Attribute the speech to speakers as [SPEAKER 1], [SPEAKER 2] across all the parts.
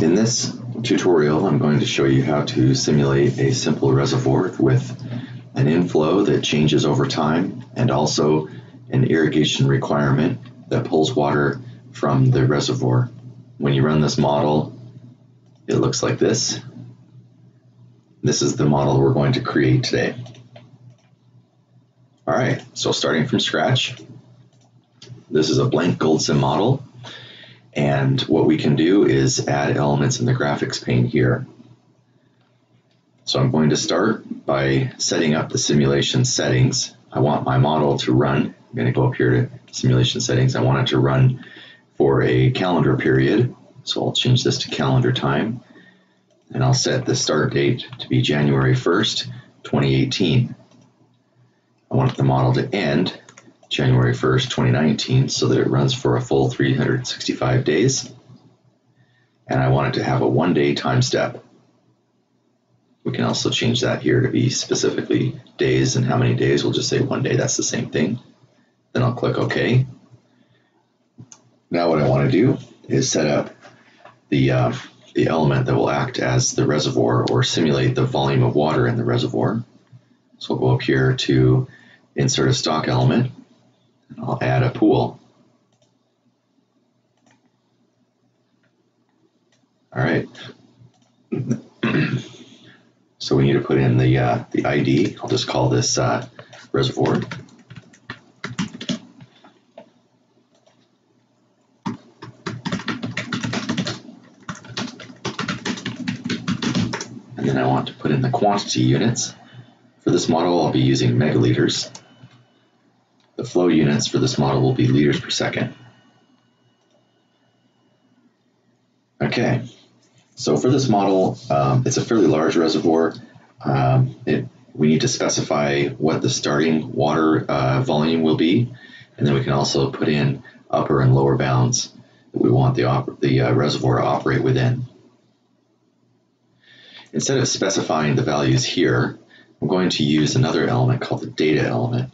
[SPEAKER 1] In this tutorial, I'm going to show you how to simulate a simple reservoir with an inflow that changes over time and also an irrigation requirement that pulls water from the reservoir. When you run this model, it looks like this. This is the model we're going to create today. All right, so starting from scratch, this is a blank GoldSim model and what we can do is add elements in the graphics pane here. So I'm going to start by setting up the simulation settings. I want my model to run. I'm going to go up here to simulation settings. I want it to run for a calendar period. So I'll change this to calendar time. And I'll set the start date to be January 1st, 2018. I want the model to end January 1st, 2019, so that it runs for a full 365 days. And I want it to have a one day time step. We can also change that here to be specifically days and how many days. We'll just say one day, that's the same thing. Then I'll click OK. Now what I want to do is set up the, uh, the element that will act as the reservoir or simulate the volume of water in the reservoir. So we'll go up here to insert a stock element I'll add a pool. All right. so we need to put in the uh, the ID. I'll just call this uh, reservoir. And then I want to put in the quantity units. For this model, I'll be using megaliters. The flow units for this model will be liters per second. Okay, so for this model, um, it's a fairly large reservoir. Um, it, we need to specify what the starting water uh, volume will be, and then we can also put in upper and lower bounds that we want the, the uh, reservoir to operate within. Instead of specifying the values here, I'm going to use another element called the data element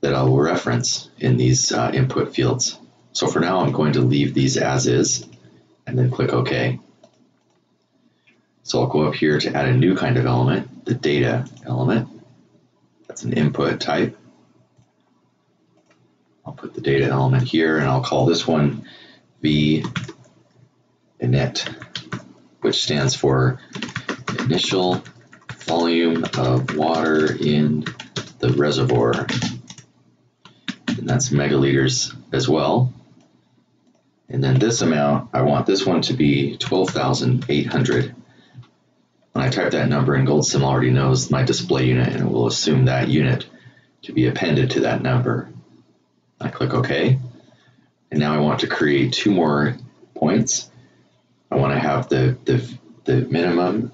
[SPEAKER 1] that I will reference in these uh, input fields. So for now, I'm going to leave these as is and then click OK. So I'll go up here to add a new kind of element, the data element. That's an input type. I'll put the data element here and I'll call this one v init, which stands for initial volume of water in the reservoir that's megaliters as well. And then this amount, I want this one to be 12,800. When I type that number in GoldSim already knows my display unit and it will assume that unit to be appended to that number. I click OK. And now I want to create two more points. I want to have the, the, the minimum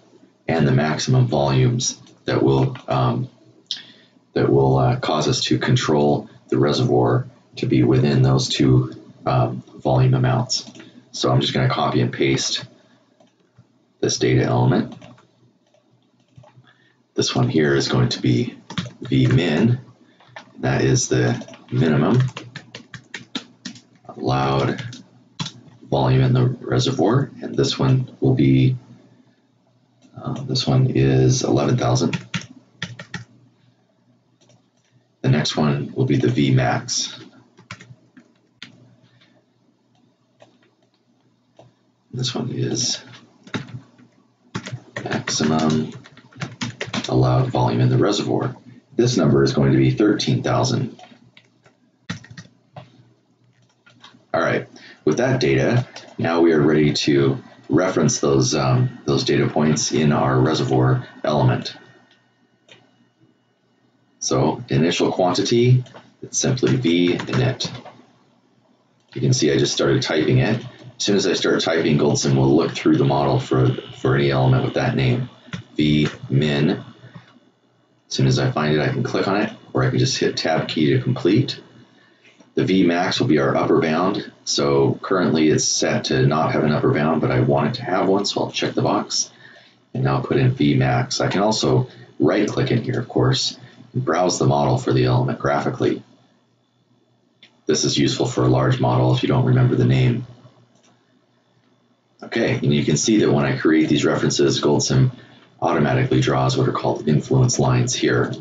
[SPEAKER 1] and the maximum volumes that will um, that will uh, cause us to control the reservoir to be within those two um, volume amounts. So I'm just going to copy and paste this data element. This one here is going to be vmin. That is the minimum allowed volume in the reservoir. And this one will be, uh, this one is 11,000. The next one will be the Vmax. This one is maximum allowed volume in the reservoir. This number is going to be 13,000. All right, with that data, now we are ready to reference those, um, those data points in our reservoir element. So initial quantity, it's simply v init. You can see I just started typing it. As soon as I start typing, GoldSim will look through the model for, for any element with that name. v min. As soon as I find it, I can click on it, or I can just hit tab key to complete. The V max will be our upper bound. So currently it's set to not have an upper bound, but I want it to have one, so I'll check the box. And now put in V max. I can also right click in here, of course, browse the model for the element graphically. This is useful for a large model if you don't remember the name. Okay. And you can see that when I create these references, GoldSim automatically draws what are called influence lines here.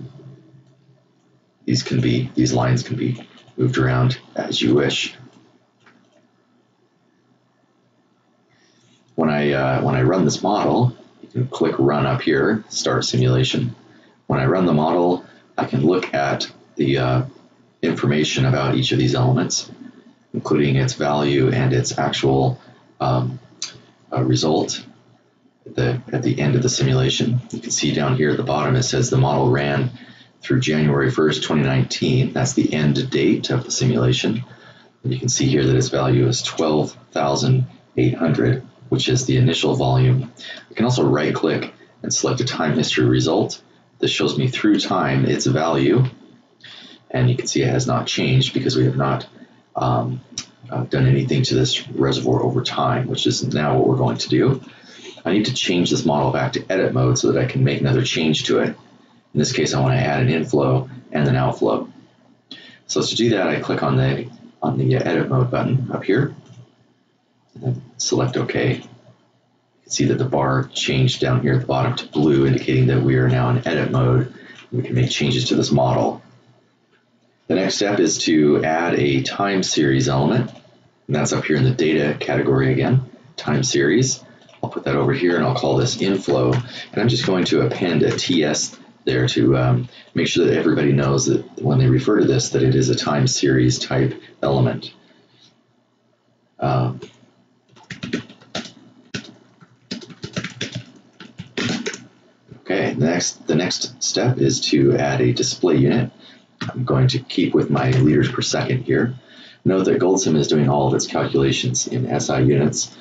[SPEAKER 1] These can be these lines can be moved around as you wish. When I uh, when I run this model, you can click Run up here, Start Simulation. When I run the model, I can look at the uh, information about each of these elements, including its value and its actual um, uh, result at the, at the end of the simulation. You can see down here at the bottom it says the model ran through January 1st, 2019. That's the end date of the simulation. And you can see here that its value is 12,800, which is the initial volume. I can also right click and select a time history result. This shows me through time its value. And you can see it has not changed because we have not um, uh, done anything to this reservoir over time, which is now what we're going to do. I need to change this model back to edit mode so that I can make another change to it. In this case, I want to add an inflow and an outflow. So to do that, I click on the on the edit mode button up here, and then select OK. See that the bar changed down here at the bottom to blue, indicating that we are now in edit mode. We can make changes to this model. The next step is to add a time series element, and that's up here in the data category again, time series. I'll put that over here and I'll call this inflow, and I'm just going to append a TS there to um, make sure that everybody knows that when they refer to this that it is a time series type element. Um, okay, the next, the next step is to add a display unit. I'm going to keep with my liters per second here. Note that GoldSim is doing all of its calculations in SI units,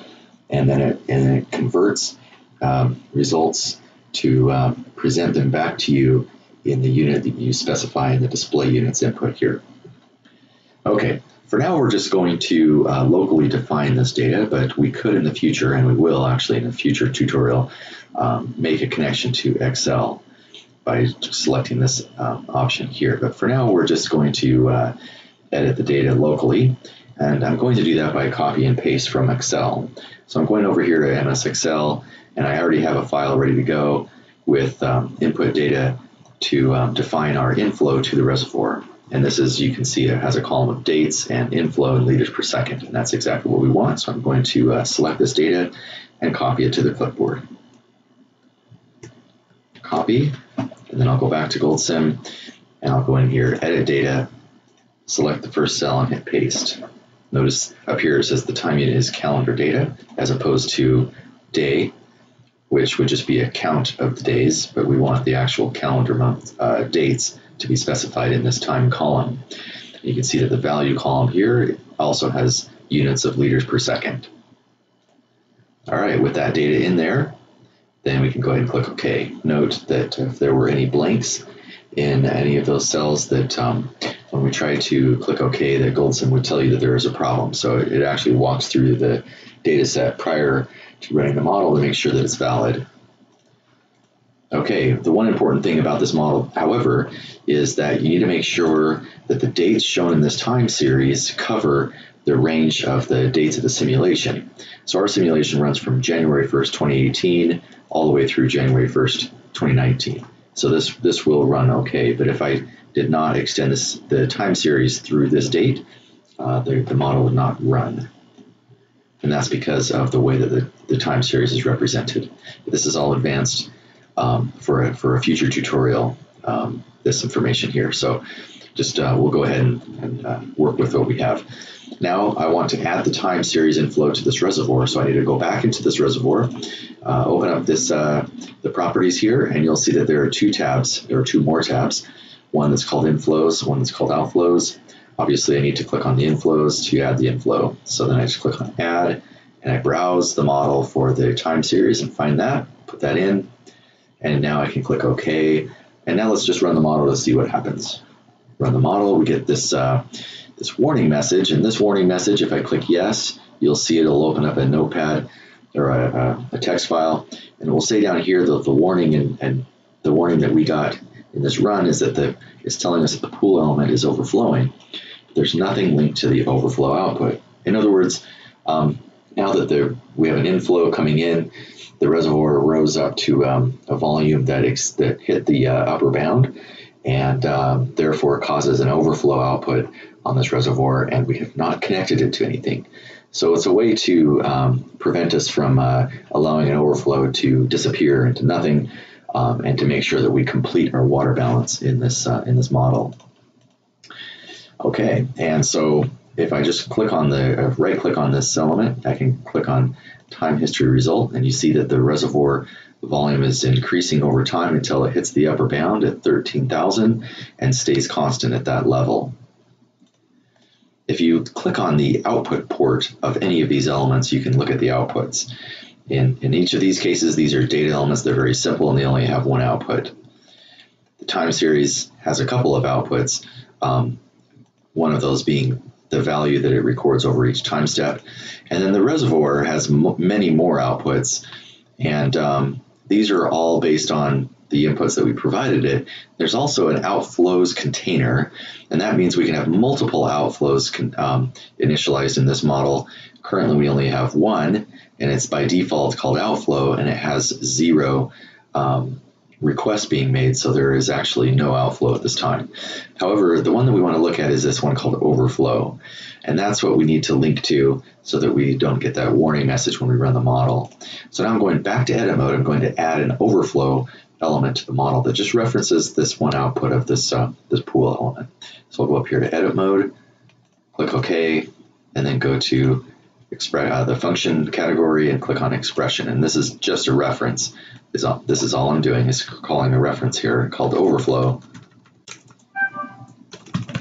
[SPEAKER 1] and then it, and it converts um, results to uh, present them back to you in the unit that you specify in the display units input here. Okay, for now we're just going to uh, locally define this data, but we could in the future, and we will actually in a future tutorial, um, make a connection to Excel by selecting this um, option here. But for now, we're just going to uh, edit the data locally. And I'm going to do that by copy and paste from Excel. So I'm going over here to MS Excel, and I already have a file ready to go with um, input data to um, define our inflow to the reservoir. And this is, you can see it has a column of dates and inflow in liters per second, and that's exactly what we want. So I'm going to uh, select this data and copy it to the clipboard. Copy, and then I'll go back to GoldSim, and I'll go in here, edit data, select the first cell and hit paste. Notice up here it says the time unit is calendar data as opposed to day, which would just be a count of the days, but we want the actual calendar month uh, dates to be specified in this time column. You can see that the value column here also has units of liters per second. All right, with that data in there, then we can go ahead and click OK. Note that if there were any blanks in any of those cells that um, when we try to click OK, that GoldSim would tell you that there is a problem. So it actually walks through the data set prior to running the model to make sure that it's valid. Okay, the one important thing about this model, however, is that you need to make sure that the dates shown in this time series cover the range of the dates of the simulation. So our simulation runs from January 1st, 2018 all the way through January 1st, 2019. So this, this will run okay, but if I did not extend this, the time series through this date, uh, the, the model would not run. And that's because of the way that the, the time series is represented. This is all advanced um, for, a, for a future tutorial, um, this information here. So just uh, we'll go ahead and, and uh, work with what we have. Now I want to add the time series inflow to this reservoir. So I need to go back into this reservoir, uh, open up this uh, the properties here, and you'll see that there are two tabs. There are two more tabs. One that's called inflows, one that's called outflows. Obviously, I need to click on the inflows to add the inflow. So then I just click on add, and I browse the model for the time series and find that, put that in, and now I can click OK. And now let's just run the model to see what happens. Run the model, we get this uh, this warning message. And this warning message, if I click yes, you'll see it'll open up a notepad or a, a text file. And it will say down here that the warning and, and the warning that we got in this run is that the is telling us that the pool element is overflowing. There's nothing linked to the overflow output. In other words, um, Now that we have an inflow coming in, the reservoir rose up to um, a volume that, ex- that hit the uh, upper bound and um, therefore causes an overflow output on this reservoir, and we have not connected it to anything. So it's a way to um, prevent us from uh, allowing an overflow to disappear into nothing, um, and to make sure that we complete our water balance in this uh, in this model. Okay, and so if I just click on the uh, right click on this element, I can click on time history result, and you see that the reservoir volume is increasing over time until it hits the upper bound at 13,000 and stays constant at that level. If you click on the output port of any of these elements, you can look at the outputs. In, in each of these cases, these are data elements. They're very simple and they only have one output. The time series has a couple of outputs, um, one of those being the value that it records over each time step. And then the reservoir has many more outputs. And um, these are all based on the inputs that we provided it. There's also an outflows container, and that means we can have multiple outflows um, initialized in this model. Currently, we only have one, and it's by default called outflow, and it has zero um, requests being made, so there is actually no outflow at this time. However, the one that we want to look at is this one called overflow, and that's what we need to link to so that we don't get that warning message when we run the model. So now I'm going back to edit mode. I'm going to add an overflow element to the model that just references this one output of this, uh, this pool element. So I'll go up here to edit mode, click OK, and then go to express, uh, the function category and click on expression. And this is just a reference. This is all I'm doing is calling a reference here called overflow.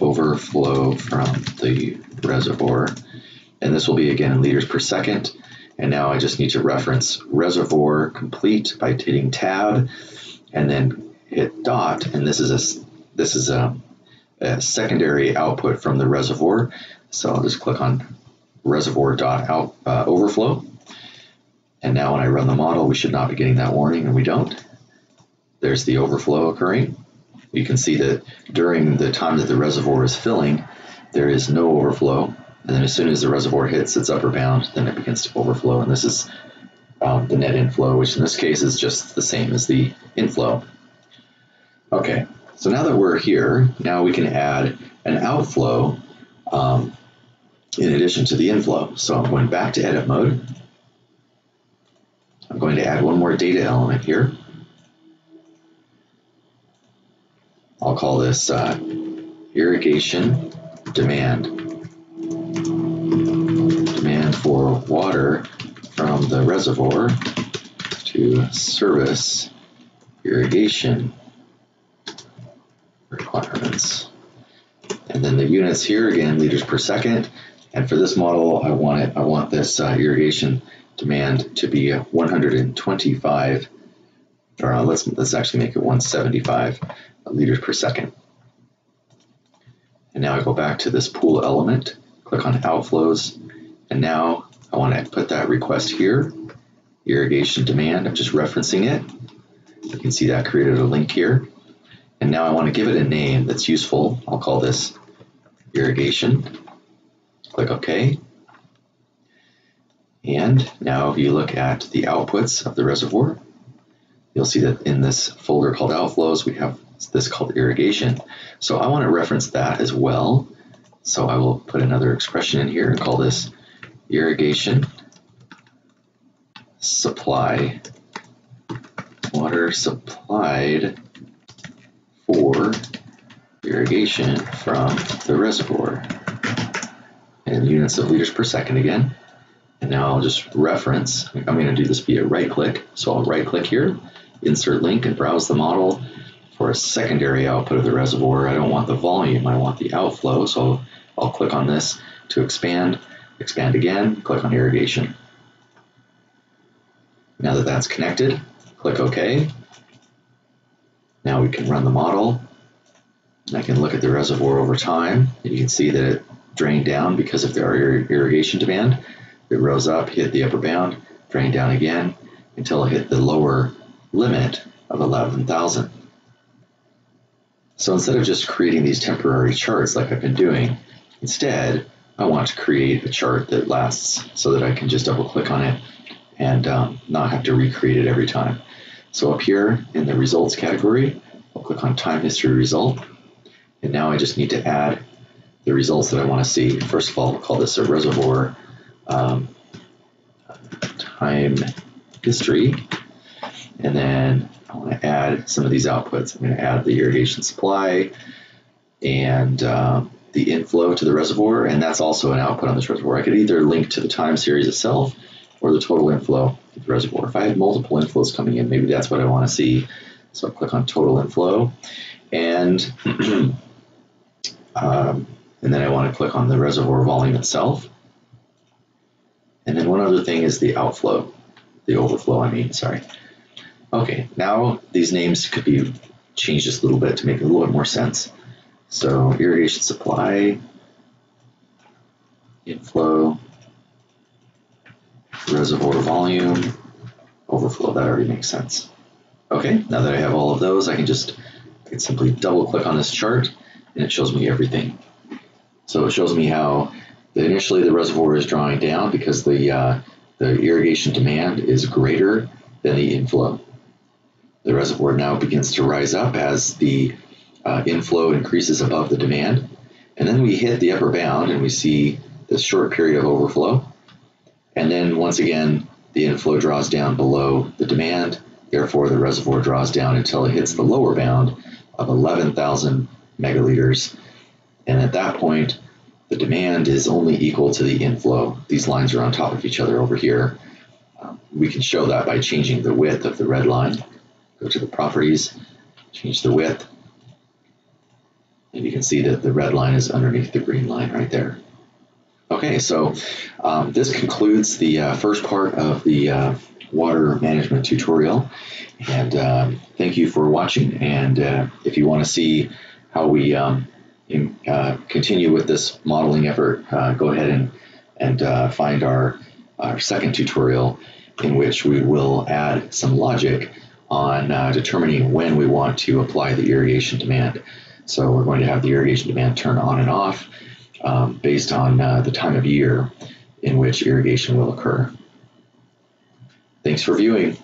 [SPEAKER 1] Overflow from the reservoir. And this will be again in liters per second. And now I just need to reference reservoir complete by hitting tab and then hit dot, and this is a this is a, a secondary output from the reservoir. So I'll just click on reservoir dot out uh, overflow, and now when I run the model, we should not be getting that warning, and we don't. There's the overflow occurring. You can see that during the time that the reservoir is filling, there is no overflow, and then as soon as the reservoir hits its upper bound, then it begins to overflow, and this is um, the net inflow, which in this case is just the same as the inflow. Okay, so now that we're here, now we can add an outflow um, in addition to the inflow. So I'm going back to edit mode. I'm going to add one more data element here. I'll call this uh, irrigation demand. Demand for water from the reservoir to service irrigation requirements. And then the units here again, liters per second. And for this model, I want it. I want this uh, irrigation demand to be 125, or uh, let's let's actually make it 175 liters per second. And now I go back to this pool element, click on outflows, and now I want to put that request here, irrigation demand. I'm just referencing it. You can see that created a link here. And now I want to give it a name that's useful. I'll call this irrigation. Click OK. And now if you look at the outputs of the reservoir, you'll see that in this folder called outflows, we have this called irrigation. So I want to reference that as well. So I will put another expression in here and call this irrigation supply water supplied for irrigation from the reservoir in units of liters per second again. And now I'll just reference, I'm going to do this via right click. So I'll right click here, insert link and browse the model for a secondary output of the reservoir. I don't want the volume, I want the outflow. So I'll click on this to expand, expand again, click on irrigation. Now that that's connected, click OK. Now we can run the model. I can look at the reservoir over time, and you can see that it drained down because of the irrigation demand. It rose up, hit the upper bound, drained down again until it hit the lower limit of 11,000. So instead of just creating these temporary charts like I've been doing, instead I want to create a chart that lasts so that I can just double click on it and um, not have to recreate it every time. So up here in the results category, I'll click on time history result. And now I just need to add the results that I want to see. First of all, I'll call this a reservoir um, time history. And then I want to add some of these outputs. I'm going to add the irrigation supply and uh, the inflow to the reservoir, and that's also an output on this reservoir. I could either link to the time series itself or the total inflow to the reservoir. If I have multiple inflows coming in, maybe that's what I want to see. So I'll click on total inflow, and um, and then I want to click on the reservoir volume itself. And then one other thing is the outflow, the overflow, I mean, sorry. Okay, now these names could be changed just a little bit to make a little bit more sense. So irrigation supply, inflow, reservoir volume, overflow, that already makes sense. Okay, now that I have all of those, I can just I can simply double click on this chart and it shows me everything. So it shows me how initially the reservoir is drawing down because the, uh, the irrigation demand is greater than the inflow. The reservoir now begins to rise up as the uh, inflow increases above the demand. And then we hit the upper bound and we see this short period of overflow. And then once again, the inflow draws down below the demand. Therefore, the reservoir draws down until it hits the lower bound of 11,000 megaliters. And at that point, the demand is only equal to the inflow. These lines are on top of each other over here. Um, we can show that by changing the width of the red line. Go to the properties, change the width, and you can see that the red line is underneath the green line right there. Okay, so um, this concludes the uh, first part of the uh, water management tutorial. And um, thank you for watching. And uh, if you want to see how we in, uh, continue with this modeling effort, uh, go ahead and, and uh, find our, our second tutorial in which we will add some logic on uh, determining when we want to apply the irrigation demand. So we're going to have the irrigation demand turn on and off um, based on uh, the time of year in which irrigation will occur. Thanks for viewing.